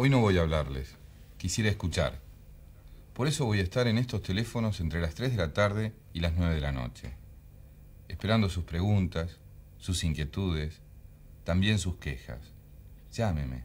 Hoy no voy a hablarles. Quisiera escuchar. Por eso voy a estar en estos teléfonos entre las 3 de la tarde y las 9 de la noche, esperando sus preguntas, sus inquietudes, también sus quejas. Llámeme.